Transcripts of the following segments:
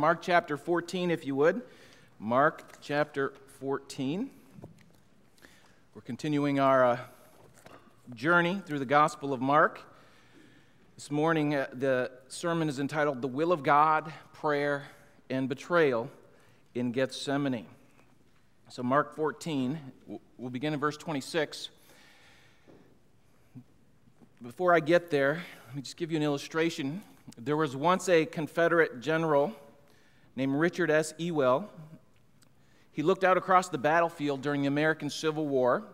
Mark chapter 14, if you would. Mark chapter 14. We're continuing our uh, journey through the Gospel of Mark. This morning, uh, the sermon is entitled The Will of God, Prayer, and Betrayal in Gethsemane. So, Mark 14, we'll begin in verse 26. Before I get there, let me just give you an illustration. There was once a Confederate general named Richard S. Ewell. He looked out across the battlefield during the American Civil War.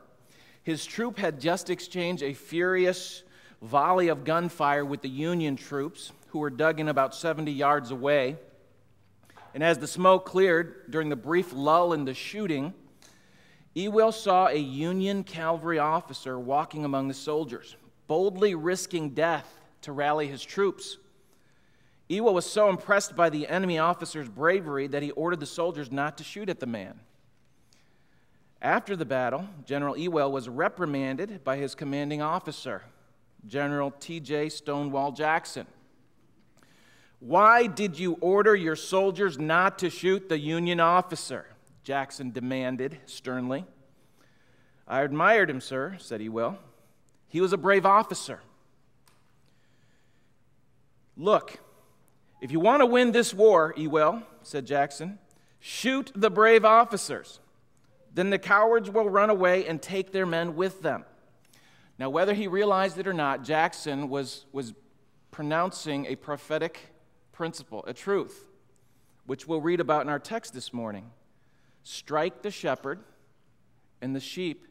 His troop had just exchanged a furious volley of gunfire with the Union troops, who were dug in about 70 yards away. And as the smoke cleared during the brief lull in the shooting, Ewell saw a Union cavalry officer walking among the soldiers, boldly risking death to rally his troops. Ewell was so impressed by the enemy officer's bravery that he ordered the soldiers not to shoot at the man. After the battle, General Ewell was reprimanded by his commanding officer, General T.J. Stonewall Jackson. Why did you order your soldiers not to shoot the Union officer? Jackson demanded sternly. I admired him, sir, said Ewell. He was a brave officer. Look, if you want to win this war, Ewell, said Jackson, shoot the brave officers. Then the cowards will run away and take their men with them. Now, whether he realized it or not, Jackson was, was pronouncing a prophetic principle, a truth, which we'll read about in our text this morning. Strike the shepherd, and the sheep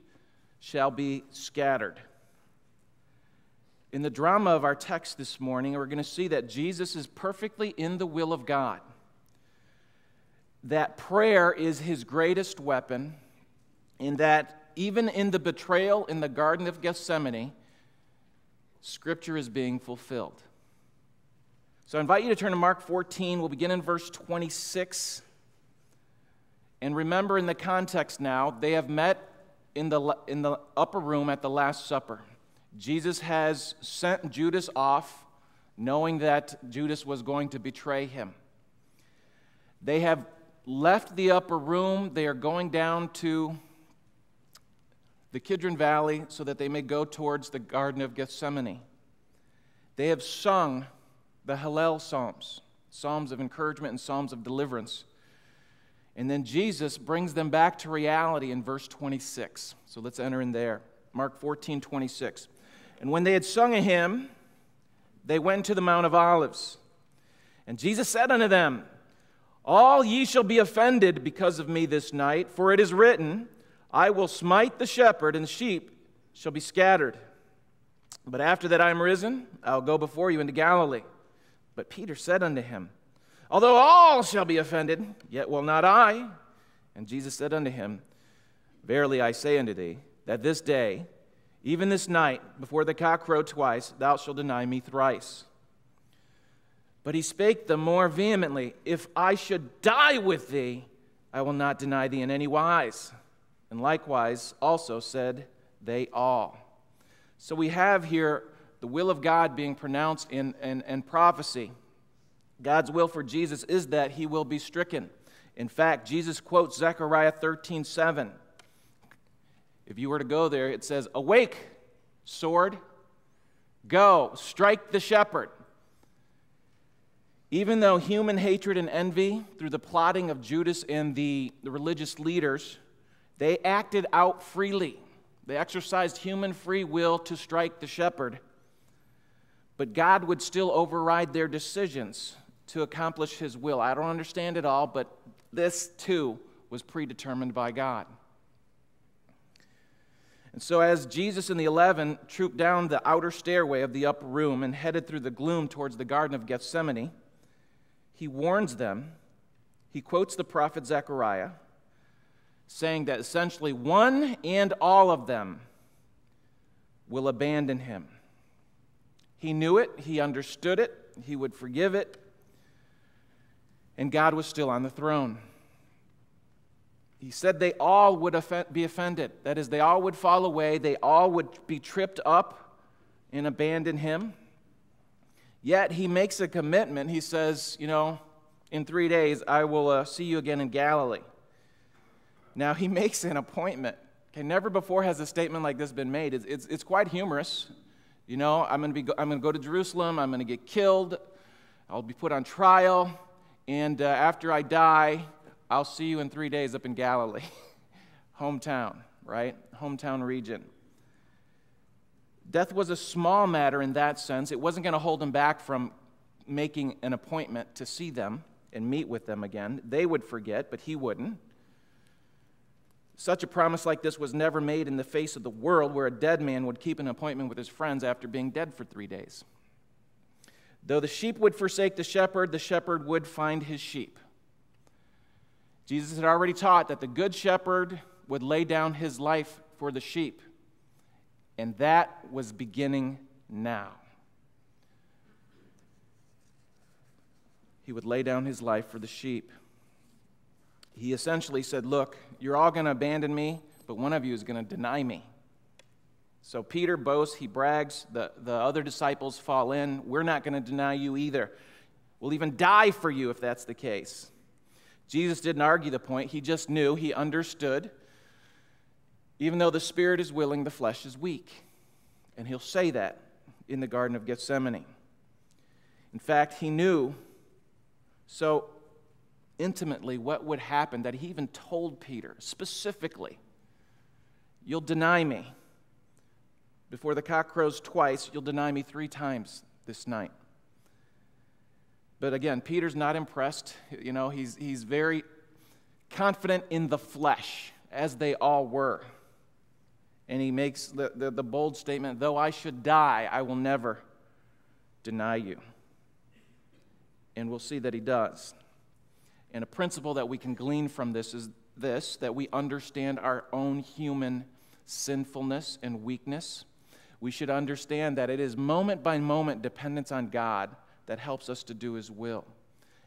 shall be scattered. In the drama of our text this morning, we're going to see that Jesus is perfectly in the will of God, that prayer is his greatest weapon, and that even in the betrayal in the Garden of Gethsemane, Scripture is being fulfilled. So I invite you to turn to Mark 14. We'll begin in verse 26. And remember in the context now, they have met in the, in the upper room at the Last Supper. Jesus has sent Judas off, knowing that Judas was going to betray him. They have left the upper room. They are going down to the Kidron Valley so that they may go towards the Garden of Gethsemane. They have sung the Hallel Psalms, Psalms of encouragement and Psalms of deliverance. And then Jesus brings them back to reality in verse 26. So let's enter in there. Mark 14, 26. And when they had sung a hymn, they went to the Mount of Olives. And Jesus said unto them, All ye shall be offended because of me this night, for it is written, I will smite the shepherd, and the sheep shall be scattered. But after that I am risen, I'll go before you into Galilee. But Peter said unto him, Although all shall be offended, yet will not I. And Jesus said unto him, Verily I say unto thee, that this day, even this night, before the cock crow twice, thou shalt deny me thrice. But he spake the more vehemently, If I should die with thee, I will not deny thee in any wise. And likewise also said they all. So we have here the will of God being pronounced in, in, in prophecy. God's will for Jesus is that he will be stricken. In fact, Jesus quotes Zechariah 13 7. If you were to go there, it says, Awake, sword, go, strike the shepherd. Even though human hatred and envy, through the plotting of Judas and the, the religious leaders, they acted out freely. They exercised human free will to strike the shepherd. But God would still override their decisions to accomplish his will. I don't understand it all, but this too was predetermined by God. And so, as Jesus and the eleven trooped down the outer stairway of the upper room and headed through the gloom towards the Garden of Gethsemane, he warns them. He quotes the prophet Zechariah, saying that essentially one and all of them will abandon him. He knew it, he understood it, he would forgive it, and God was still on the throne. He said they all would be offended. That is, they all would fall away, they all would be tripped up and abandon him. Yet he makes a commitment. He says, You know, in three days, I will uh, see you again in Galilee. Now, he makes an appointment. Okay, never before has a statement like this been made. It's, it's, it's quite humorous. You know, I'm going to be I'm going to go to Jerusalem. I'm going to get killed. I'll be put on trial. And uh, after I die, I'll see you in three days up in Galilee, hometown, right? Hometown region. Death was a small matter in that sense. It wasn't going to hold him back from making an appointment to see them and meet with them again. They would forget, but he wouldn't. Such a promise like this was never made in the face of the world where a dead man would keep an appointment with his friends after being dead for three days. Though the sheep would forsake the shepherd, the shepherd would find his sheep. Jesus had already taught that the good shepherd would lay down his life for the sheep, and that was beginning now. He would lay down his life for the sheep. He essentially said, Look, you're all going to abandon me, but one of you is going to deny me. So Peter boasts, he brags, the, the other disciples fall in. We're not going to deny you either. We'll even die for you if that's the case. Jesus didn't argue the point, he just knew, he understood. Even though the spirit is willing, the flesh is weak. And he'll say that in the Garden of Gethsemane. In fact, he knew so intimately what would happen that he even told Peter specifically, You'll deny me. Before the cock crows twice, you'll deny me three times this night. But again, Peter's not impressed. You know, he's, he's very confident in the flesh, as they all were. And he makes the, the, the bold statement though I should die, I will never deny you. And we'll see that he does. And a principle that we can glean from this is this that we understand our own human sinfulness and weakness we should understand that it is moment by moment dependence on God that helps us to do His will.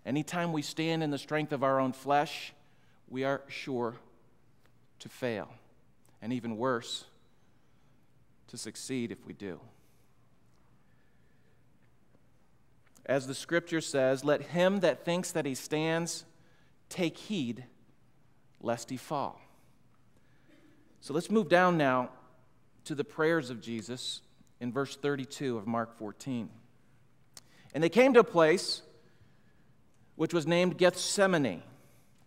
Anytime we stand in the strength of our own flesh, we are sure to fail. And even worse, to succeed if we do. As the scripture says, let him that thinks that he stands take heed lest he fall. So let's move down now to the prayers of Jesus in verse 32 of Mark 14. And they came to a place which was named Gethsemane.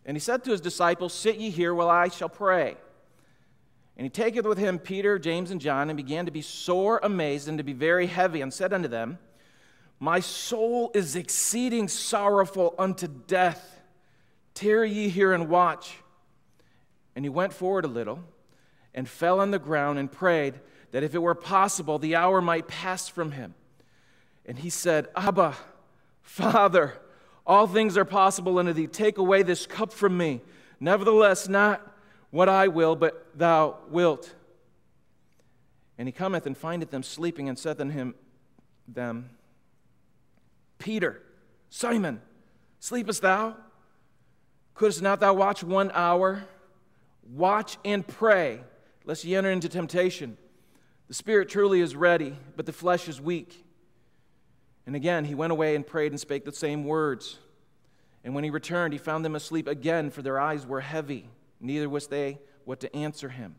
And he said to his disciples, Sit ye here while I shall pray. And he taketh with him Peter, James, and John, and began to be sore amazed and to be very heavy, and said unto them, My soul is exceeding sorrowful unto death. Tarry ye here and watch. And he went forward a little and fell on the ground and prayed that if it were possible, the hour might pass from him. And he said, Abba, Father, all things are possible unto thee. Take away this cup from me. Nevertheless, not what I will, but thou wilt. And he cometh and findeth them sleeping, and saith unto him, them, Peter, Simon, sleepest thou? Couldst not thou watch one hour? Watch and pray lest ye enter into temptation. The spirit truly is ready, but the flesh is weak. And again, he went away and prayed and spake the same words. And when he returned, he found them asleep again, for their eyes were heavy, neither was they what to answer him.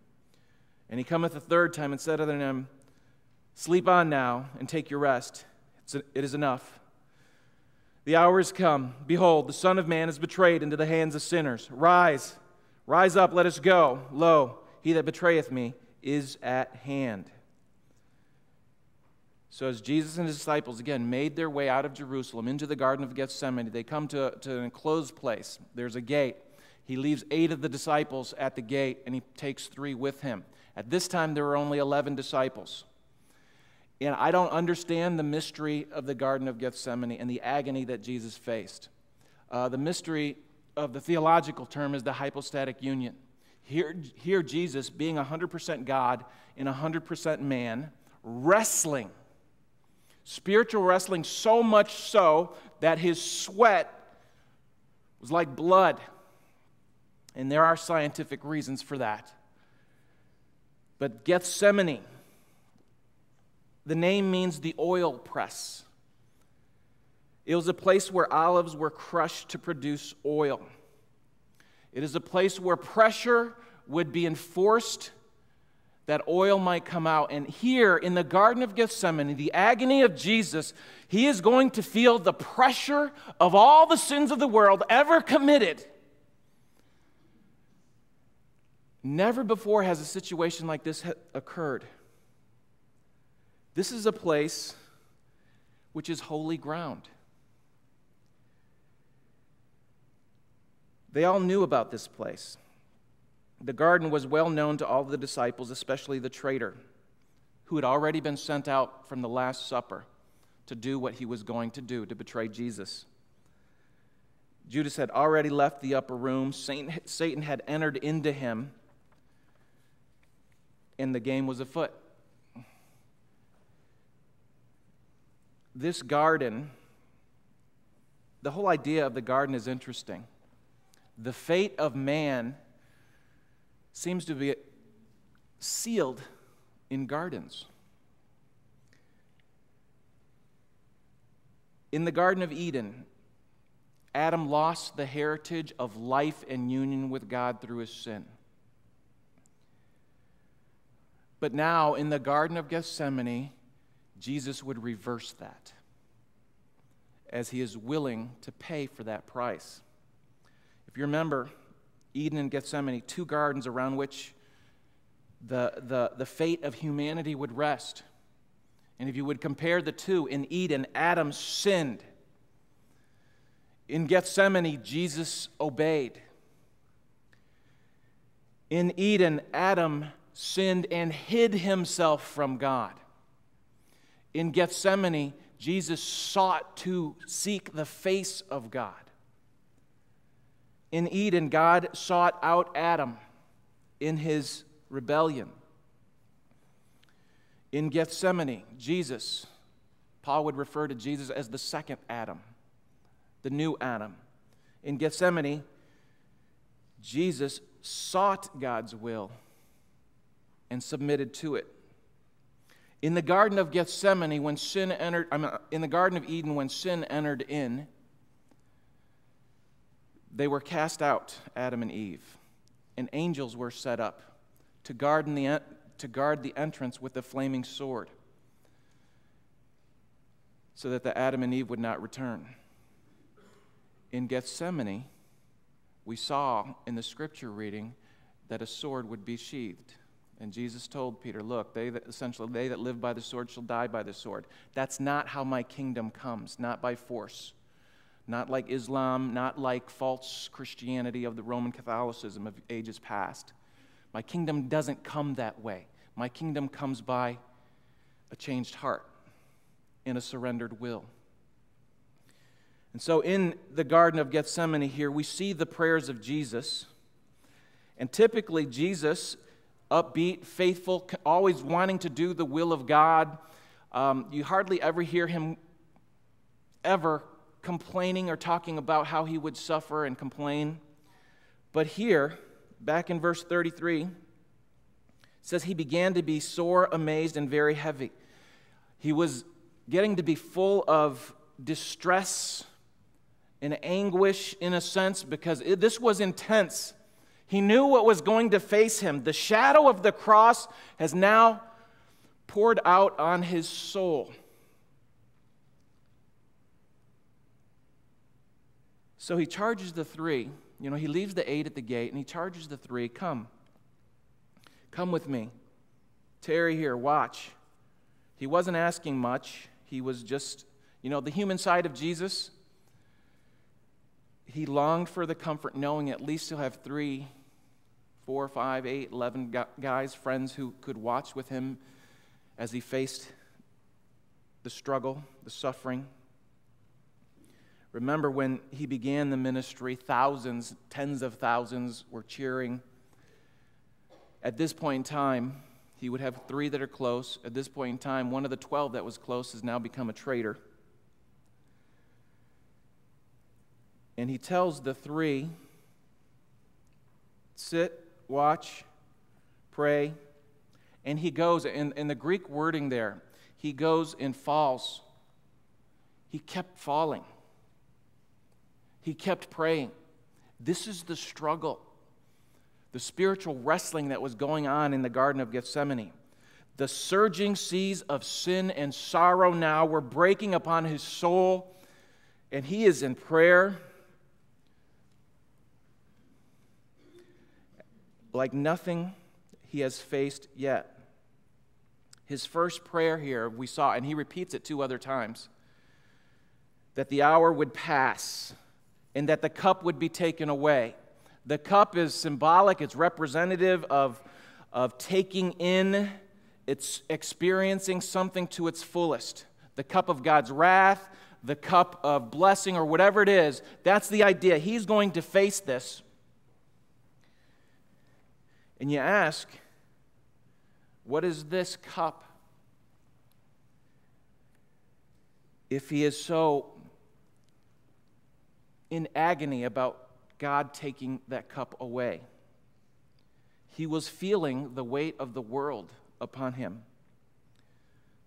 And he cometh a third time and said unto them, Sleep on now and take your rest. It is enough. The hour is come. Behold, the Son of Man is betrayed into the hands of sinners. Rise, rise up, let us go. Lo, he that betrayeth me is at hand. So, as Jesus and his disciples again made their way out of Jerusalem into the Garden of Gethsemane, they come to, to an enclosed place. There's a gate. He leaves eight of the disciples at the gate and he takes three with him. At this time, there were only 11 disciples. And I don't understand the mystery of the Garden of Gethsemane and the agony that Jesus faced. Uh, the mystery of the theological term is the hypostatic union. Here, here Jesus, being 100% God and 100% man, wrestling, spiritual wrestling, so much so that his sweat was like blood. And there are scientific reasons for that. But Gethsemane, the name means the oil press. It was a place where olives were crushed to produce oil. It is a place where pressure would be enforced that oil might come out. And here in the Garden of Gethsemane, the agony of Jesus, he is going to feel the pressure of all the sins of the world ever committed. Never before has a situation like this occurred. This is a place which is holy ground. They all knew about this place. The garden was well known to all the disciples, especially the traitor, who had already been sent out from the Last Supper to do what he was going to do, to betray Jesus. Judas had already left the upper room, Satan had entered into him, and the game was afoot. This garden, the whole idea of the garden is interesting. The fate of man seems to be sealed in gardens. In the Garden of Eden, Adam lost the heritage of life and union with God through his sin. But now, in the Garden of Gethsemane, Jesus would reverse that as he is willing to pay for that price. If you remember, Eden and Gethsemane, two gardens around which the, the, the fate of humanity would rest. And if you would compare the two, in Eden, Adam sinned. In Gethsemane, Jesus obeyed. In Eden, Adam sinned and hid himself from God. In Gethsemane, Jesus sought to seek the face of God. In Eden, God sought out Adam in his rebellion. In Gethsemane, Jesus, Paul would refer to Jesus as the second Adam, the new Adam. In Gethsemane, Jesus sought God's will and submitted to it. In the Garden of Gethsemane, when sin entered, I mean, in the Garden of Eden, when sin entered in, they were cast out, Adam and Eve, and angels were set up to guard the, to guard the entrance with the flaming sword so that the Adam and Eve would not return. In Gethsemane, we saw in the scripture reading that a sword would be sheathed. And Jesus told Peter, Look, they that, essentially, they that live by the sword shall die by the sword. That's not how my kingdom comes, not by force not like Islam, not like false Christianity of the Roman Catholicism of ages past. My kingdom doesn't come that way. My kingdom comes by a changed heart and a surrendered will. And so, in the Garden of Gethsemane, here we see the prayers of Jesus. And typically, Jesus, upbeat, faithful, always wanting to do the will of God, um, you hardly ever hear him ever complaining or talking about how he would suffer and complain. But here, back in verse 33, says he began to be sore, amazed, and very heavy. He was getting to be full of distress and anguish in a sense because it, this was intense. He knew what was going to face him. The shadow of the cross has now poured out on his soul. So he charges the three. You know, he leaves the eight at the gate and he charges the three come. Come with me. Tarry here, watch. He wasn't asking much. He was just, you know, the human side of Jesus. He longed for the comfort knowing at least he'll have three, four, five, eight, eleven guys, friends who could watch with him as he faced the struggle, the suffering, Remember when he began the ministry, thousands, tens of thousands were cheering. At this point in time, he would have three that are close. At this point in time, one of the 12 that was close has now become a traitor. And he tells the three sit, watch, pray. And he goes, in, in the Greek wording there, he goes and falls he kept falling. He kept praying. This is the struggle, the spiritual wrestling that was going on in the Garden of Gethsemane. The surging seas of sin and sorrow now were breaking upon his soul, and he is in prayer like nothing he has faced yet. His first prayer here, we saw, and he repeats it two other times, that the hour would pass and that the cup would be taken away. The cup is symbolic, it's representative of, of taking in, it's experiencing something to its fullest. The cup of God's wrath, the cup of blessing, or whatever it is, that's the idea. He's going to face this. And you ask, what is this cup? If he is so in agony about God taking that cup away. He was feeling the weight of the world upon him.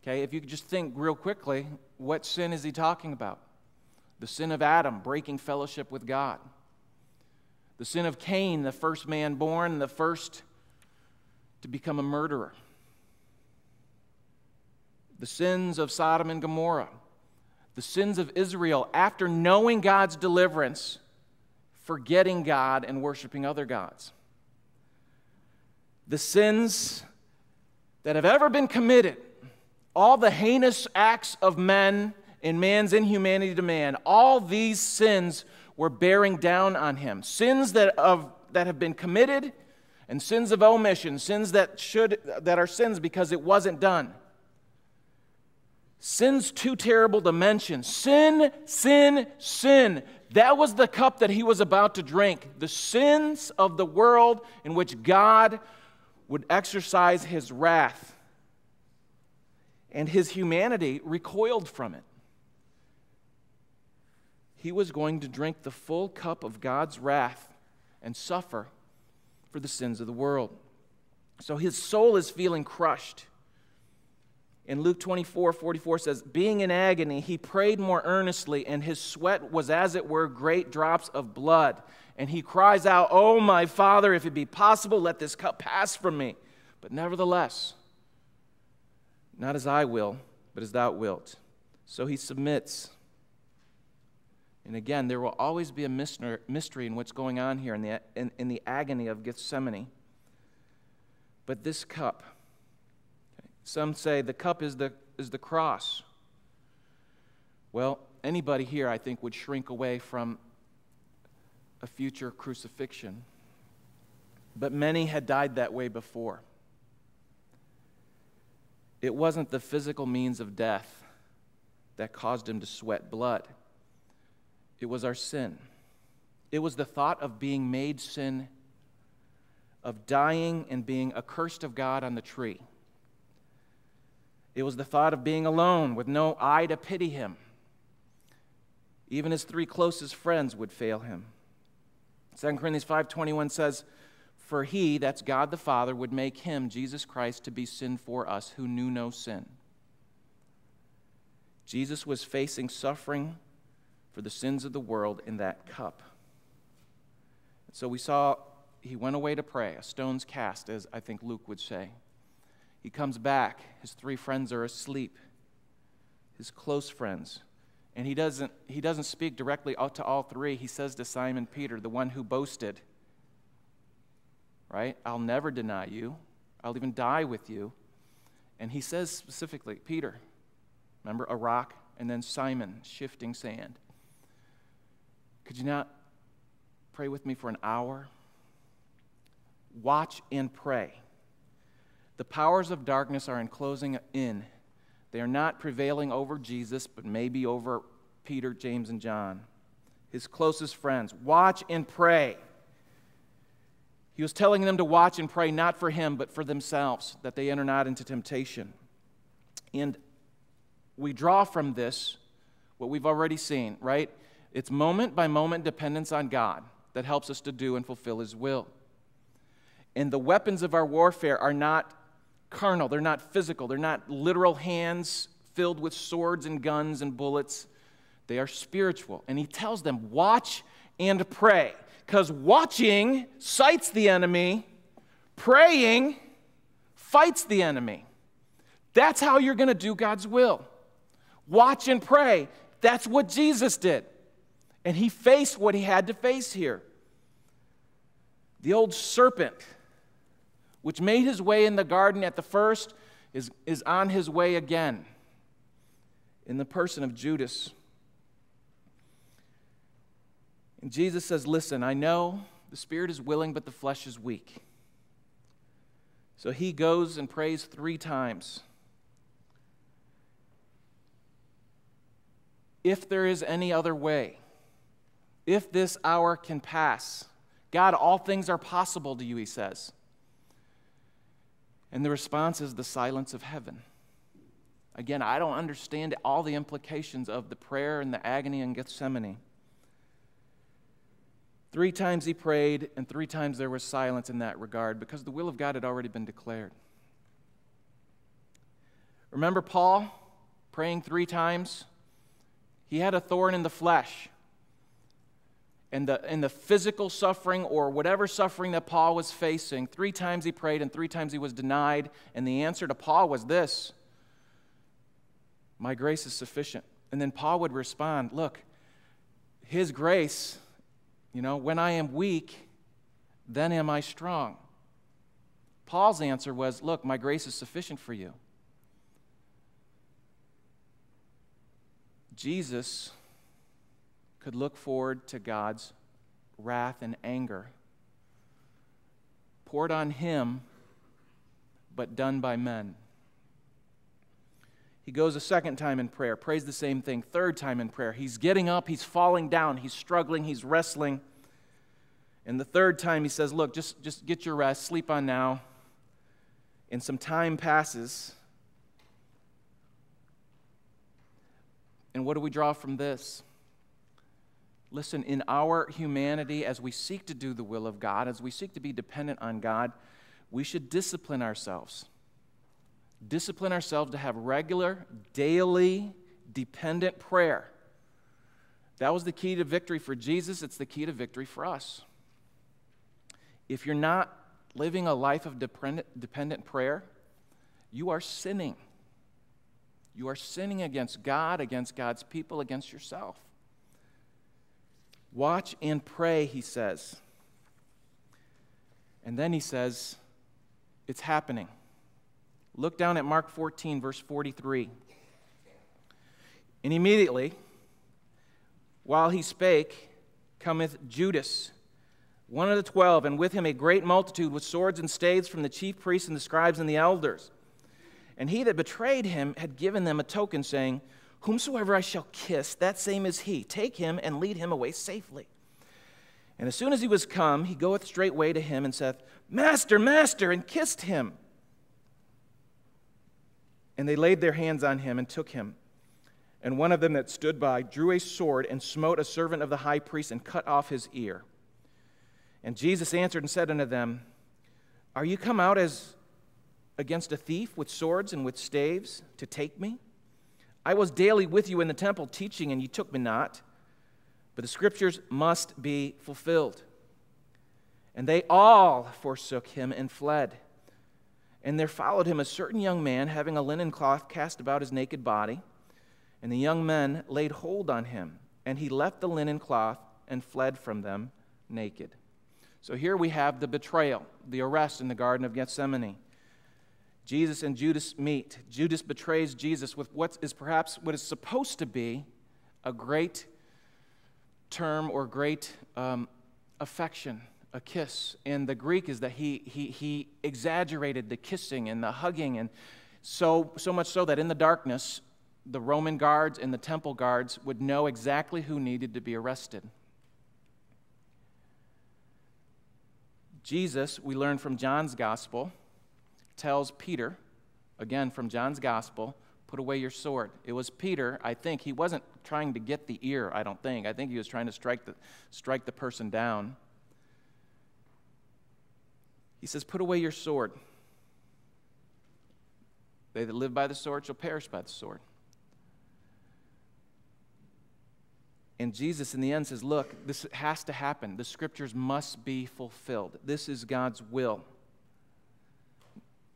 Okay, if you could just think real quickly, what sin is he talking about? The sin of Adam, breaking fellowship with God. The sin of Cain, the first man born, the first to become a murderer. The sins of Sodom and Gomorrah, the sins of Israel after knowing God's deliverance, forgetting God and worshiping other gods. The sins that have ever been committed, all the heinous acts of men and man's inhumanity to man, all these sins were bearing down on him. Sins that, of, that have been committed and sins of omission, sins that, should, that are sins because it wasn't done. Sin's too terrible to mention. Sin, sin, sin. That was the cup that he was about to drink. The sins of the world in which God would exercise his wrath. And his humanity recoiled from it. He was going to drink the full cup of God's wrath and suffer for the sins of the world. So his soul is feeling crushed. In Luke 24 44 says, Being in agony, he prayed more earnestly, and his sweat was as it were great drops of blood. And he cries out, Oh, my Father, if it be possible, let this cup pass from me. But nevertheless, not as I will, but as thou wilt. So he submits. And again, there will always be a mystery in what's going on here in the, in, in the agony of Gethsemane. But this cup, some say the cup is the, is the cross. Well, anybody here, I think, would shrink away from a future crucifixion. But many had died that way before. It wasn't the physical means of death that caused him to sweat blood, it was our sin. It was the thought of being made sin, of dying and being accursed of God on the tree. It was the thought of being alone with no eye to pity him. Even his three closest friends would fail him. 2 Corinthians 5:21 says, "For he, that's God the Father, would make him, Jesus Christ, to be sin for us who knew no sin." Jesus was facing suffering for the sins of the world in that cup. So we saw he went away to pray, a stone's cast, as I think Luke would say. He comes back. His three friends are asleep, his close friends. And he doesn't, he doesn't speak directly to all three. He says to Simon Peter, the one who boasted, right? I'll never deny you. I'll even die with you. And he says specifically, Peter, remember a rock, and then Simon, shifting sand. Could you not pray with me for an hour? Watch and pray. The powers of darkness are enclosing in. They are not prevailing over Jesus, but maybe over Peter, James, and John, his closest friends. Watch and pray. He was telling them to watch and pray not for him, but for themselves, that they enter not into temptation. And we draw from this what we've already seen, right? It's moment by moment dependence on God that helps us to do and fulfill His will. And the weapons of our warfare are not carnal, they're not physical, they're not literal hands filled with swords and guns and bullets. they are spiritual. And he tells them, watch and pray. Because watching sights the enemy, praying fights the enemy. That's how you're going to do God's will. Watch and pray. That's what Jesus did. And he faced what he had to face here. The old serpent, which made his way in the garden at the first, is, is on his way again in the person of Judas. And Jesus says, Listen, I know the spirit is willing, but the flesh is weak. So he goes and prays three times. If there is any other way, if this hour can pass, God, all things are possible to you, he says. And the response is the silence of heaven. Again, I don't understand all the implications of the prayer and the agony in Gethsemane. Three times he prayed, and three times there was silence in that regard because the will of God had already been declared. Remember Paul praying three times? He had a thorn in the flesh. And the, and the physical suffering or whatever suffering that Paul was facing, three times he prayed and three times he was denied. And the answer to Paul was this My grace is sufficient. And then Paul would respond, Look, his grace you know, when I am weak, then am I strong. Paul's answer was, Look, my grace is sufficient for you. Jesus could look forward to God's wrath and anger poured on him, but done by men. He goes a second time in prayer, prays the same thing, third time in prayer. He's getting up, he's falling down, he's struggling, he's wrestling. And the third time he says, Look, just, just get your rest, sleep on now. And some time passes. And what do we draw from this? Listen, in our humanity, as we seek to do the will of God, as we seek to be dependent on God, we should discipline ourselves discipline ourselves to have regular, daily, dependent prayer. That was the key to victory for Jesus. It's the key to victory for us. If you're not living a life of dependent, prayer, you are sinning. You are sinning against God, against God's people, against yourself. Watch and pray, he says. And then he says, It's happening. Look down at Mark 14, verse 43. And immediately, while he spake, cometh Judas, one of the twelve, and with him a great multitude with swords and staves from the chief priests and the scribes and the elders. And he that betrayed him had given them a token, saying, Whomsoever I shall kiss, that same is he. Take him and lead him away safely. And as soon as he was come, he goeth straightway to him and saith, Master, Master, and kissed him. And they laid their hands on him and took him. And one of them that stood by drew a sword and smote a servant of the high priest and cut off his ear. And Jesus answered and said unto them, Are you come out as against a thief with swords and with staves to take me? I was daily with you in the temple teaching, and you took me not. But the scriptures must be fulfilled. And they all forsook him and fled. And there followed him a certain young man having a linen cloth cast about his naked body. And the young men laid hold on him, and he left the linen cloth and fled from them naked. So here we have the betrayal, the arrest in the Garden of Gethsemane. Jesus and Judas meet. Judas betrays Jesus with what is perhaps what is supposed to be a great term or great um, affection a kiss. And the Greek is that he, he, he exaggerated the kissing and the hugging, and so, so much so that in the darkness, the Roman guards and the temple guards would know exactly who needed to be arrested. Jesus, we learn from John's gospel, tells Peter, again from John's gospel, put away your sword. It was Peter, I think, he wasn't trying to get the ear, I don't think. I think he was trying to strike the, strike the person down. He says, Put away your sword. They that live by the sword shall perish by the sword. And Jesus, in the end, says, Look, this has to happen. The scriptures must be fulfilled. This is God's will.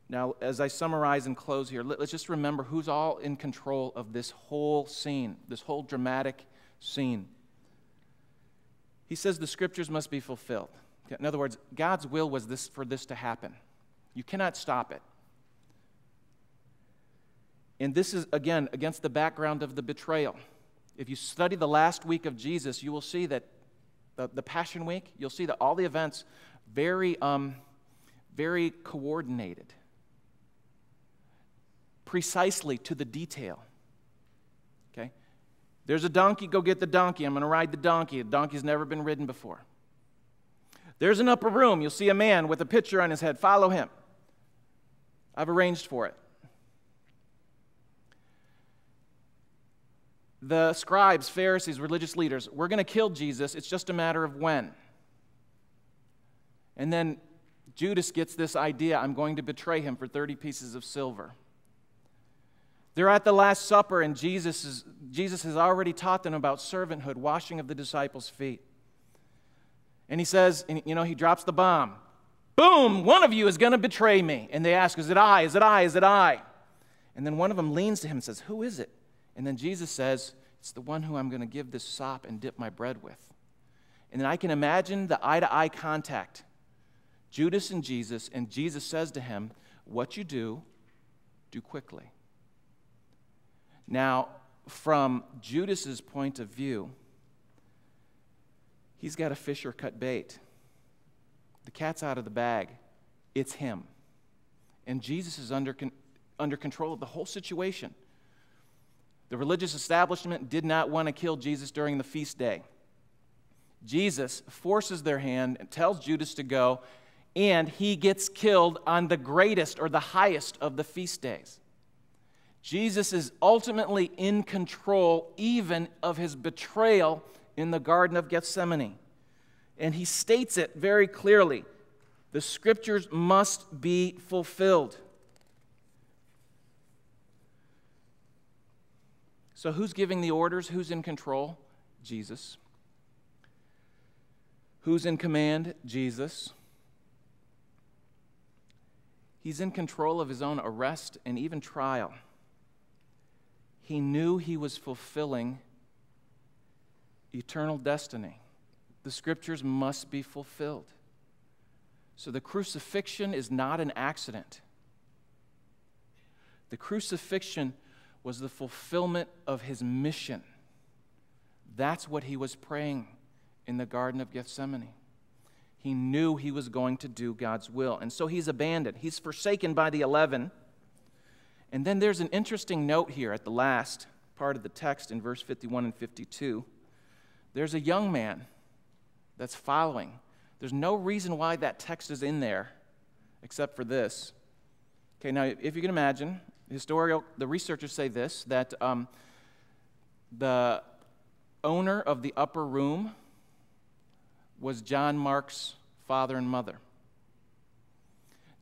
Now, as I summarize and close here, let's just remember who's all in control of this whole scene, this whole dramatic scene. He says the scriptures must be fulfilled. In other words, God's will was this, for this to happen. You cannot stop it. And this is, again, against the background of the betrayal. If you study the last week of Jesus, you will see that the, the Passion Week, you'll see that all the events very, um, very coordinated precisely to the detail. Okay? There's a donkey, go get the donkey. I'm going to ride the donkey. The donkey's never been ridden before. There's an upper room. You'll see a man with a pitcher on his head. Follow him. I've arranged for it. The scribes, Pharisees, religious leaders, we're going to kill Jesus. It's just a matter of when. And then Judas gets this idea I'm going to betray him for 30 pieces of silver. They're at the Last Supper, and Jesus, is, Jesus has already taught them about servanthood, washing of the disciples' feet. And he says, and, you know, he drops the bomb. Boom, one of you is going to betray me. And they ask, Is it I? Is it I? Is it I? And then one of them leans to him and says, Who is it? And then Jesus says, It's the one who I'm going to give this sop and dip my bread with. And then I can imagine the eye to eye contact Judas and Jesus, and Jesus says to him, What you do, do quickly. Now, from Judas's point of view, he's got a fish or cut bait. The cat's out of the bag. It's him. And Jesus is under, under control of the whole situation. The religious establishment did not want to kill Jesus during the feast day. Jesus forces their hand and tells Judas to go, and he gets killed on the greatest or the highest of the feast days. Jesus is ultimately in control even of his betrayal in the Garden of Gethsemane. And he states it very clearly the scriptures must be fulfilled. So, who's giving the orders? Who's in control? Jesus. Who's in command? Jesus. He's in control of his own arrest and even trial he knew he was fulfilling eternal destiny. The scriptures must be fulfilled. So the crucifixion is not an accident. The crucifixion was the fulfillment of his mission. That's what he was praying in the Garden of Gethsemane. He knew he was going to do God's will. And so he's abandoned. He's forsaken by the eleven. And then there's an interesting note here at the last part of the text in verse 51 and 52. There's a young man that's following. There's no reason why that text is in there except for this. Okay, now if you can imagine, historical, the researchers say this that um, the owner of the upper room was John Mark's father and mother.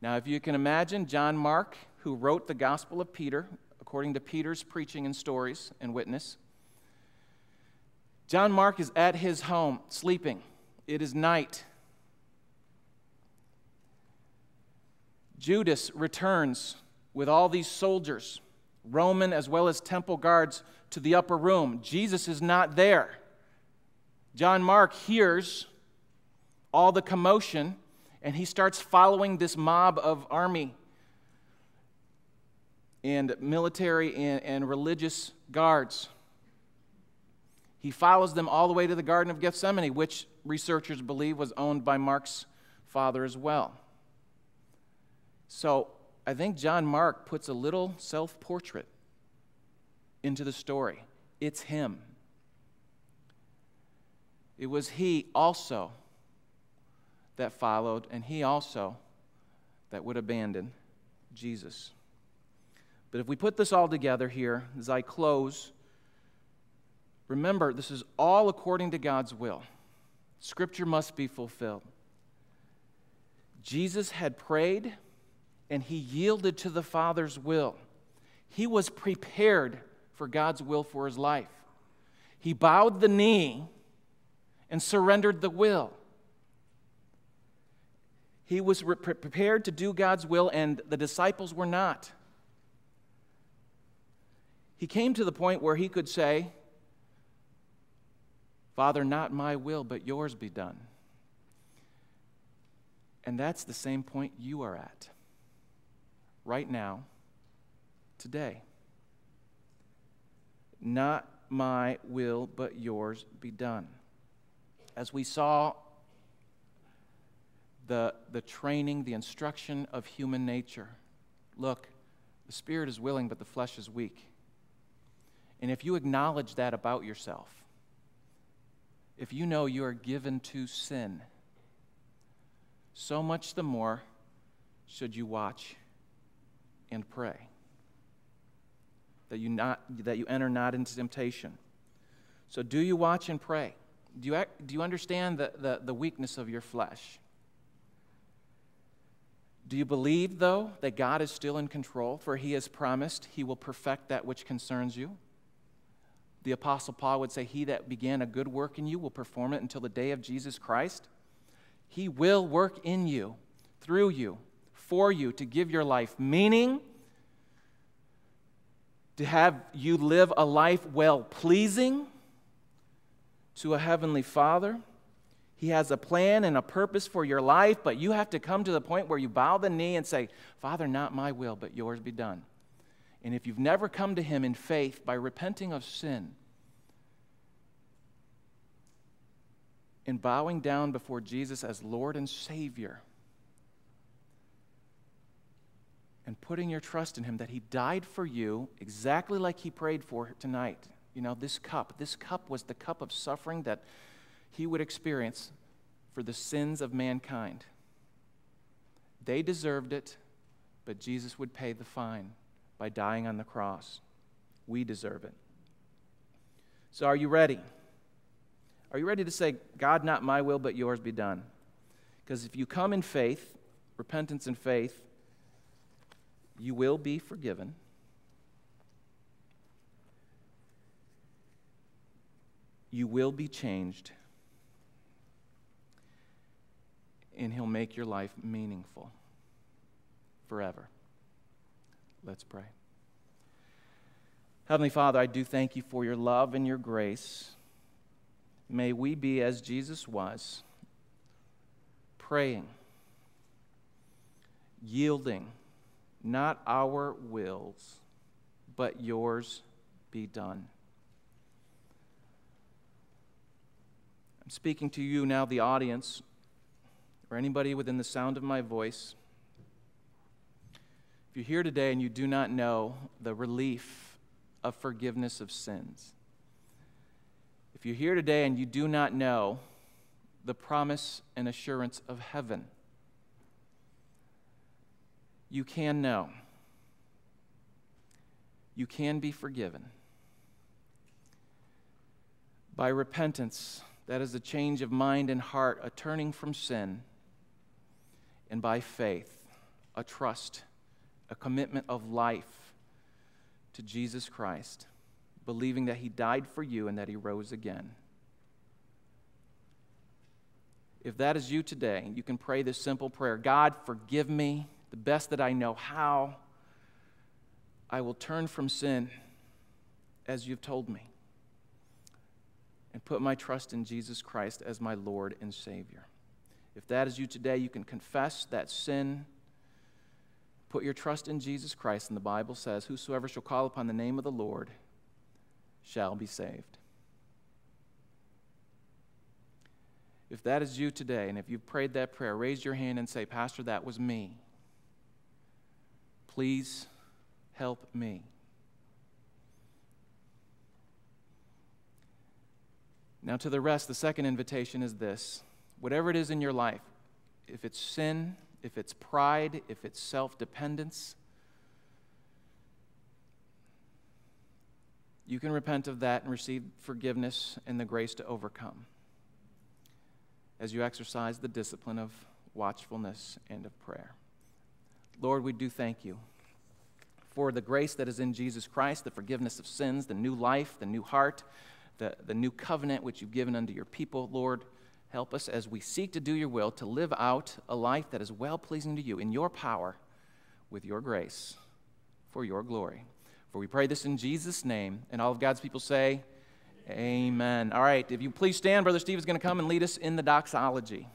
Now, if you can imagine, John Mark who wrote the Gospel of Peter, according to Peter's preaching and stories and witness. John Mark is at his home, sleeping. It is night. Judas returns with all these soldiers, Roman as well as temple guards, to the upper room. Jesus is not there. John Mark hears all the commotion and he starts following this mob of army and military and, and religious guards. He follows them all the way to the Garden of Gethsemane, which researchers believe was owned by Mark's father as well. So I think John Mark puts a little self portrait into the story. It's him. It was he also that followed, and he also that would abandon Jesus. But if we put this all together here, as I close, remember this is all according to God's will. Scripture must be fulfilled. Jesus had prayed and he yielded to the Father's will. He was prepared for God's will for his life. He bowed the knee and surrendered the will. He was re- prepared to do God's will, and the disciples were not. He came to the point where he could say, Father, not my will, but yours be done. And that's the same point you are at right now, today. Not my will, but yours be done. As we saw the, the training, the instruction of human nature, look, the spirit is willing, but the flesh is weak. And if you acknowledge that about yourself, if you know you are given to sin, so much the more should you watch and pray that you, not, that you enter not into temptation. So, do you watch and pray? Do you, do you understand the, the, the weakness of your flesh? Do you believe, though, that God is still in control, for he has promised he will perfect that which concerns you? The Apostle Paul would say, He that began a good work in you will perform it until the day of Jesus Christ. He will work in you, through you, for you, to give your life meaning to have you live a life well pleasing to a heavenly Father. He has a plan and a purpose for your life, but you have to come to the point where you bow the knee and say, Father, not my will, but yours be done. And if you've never come to Him in faith by repenting of sin and bowing down before Jesus as Lord and Savior, and putting your trust in Him that He died for you exactly like He prayed for tonight. You know, this cup, this cup was the cup of suffering that He would experience for the sins of mankind. They deserved it, but Jesus would pay the fine by dying on the cross. We deserve it. So, are you ready? Are you ready to say, God, not my will, but yours be done? Because if you come in faith, repentance and faith, you will be forgiven. You will be changed. And He'll make your life meaningful forever. Let's pray. Heavenly Father, I do thank you for your love and your grace. May we be as Jesus was, praying, yielding not our wills, but yours be done. I'm speaking to you now, the audience, or anybody within the sound of my voice. If you're here today and you do not know the relief of forgiveness of sins, if you're here today and you do not know the promise and assurance of heaven, you can know. You can be forgiven. By repentance, that is a change of mind and heart, a turning from sin, and by faith, a trust, a commitment of life to Jesus Christ, believing that He died for you and that He rose again. If that is you today, you can pray this simple prayer God, forgive me the best that I know how, I will turn from sin as you've told me and put my trust in Jesus Christ as my Lord and Savior. If that is you today, you can confess that sin. Put your trust in Jesus Christ, and the Bible says, Whosoever shall call upon the name of the Lord shall be saved. If that is you today, and if you've prayed that prayer, raise your hand and say, Pastor, that was me. Please help me. Now, to the rest, the second invitation is this whatever it is in your life, if it's sin, if it's pride, if it's self dependence, you can repent of that and receive forgiveness and the grace to overcome as you exercise the discipline of watchfulness and of prayer. Lord, we do thank you for the grace that is in Jesus Christ, the forgiveness of sins, the new life, the new heart, the, the new covenant which you've given unto your people, Lord. Help us as we seek to do your will to live out a life that is well pleasing to you in your power, with your grace, for your glory. For we pray this in Jesus' name. And all of God's people say, Amen. All right, if you please stand, Brother Steve is going to come and lead us in the doxology.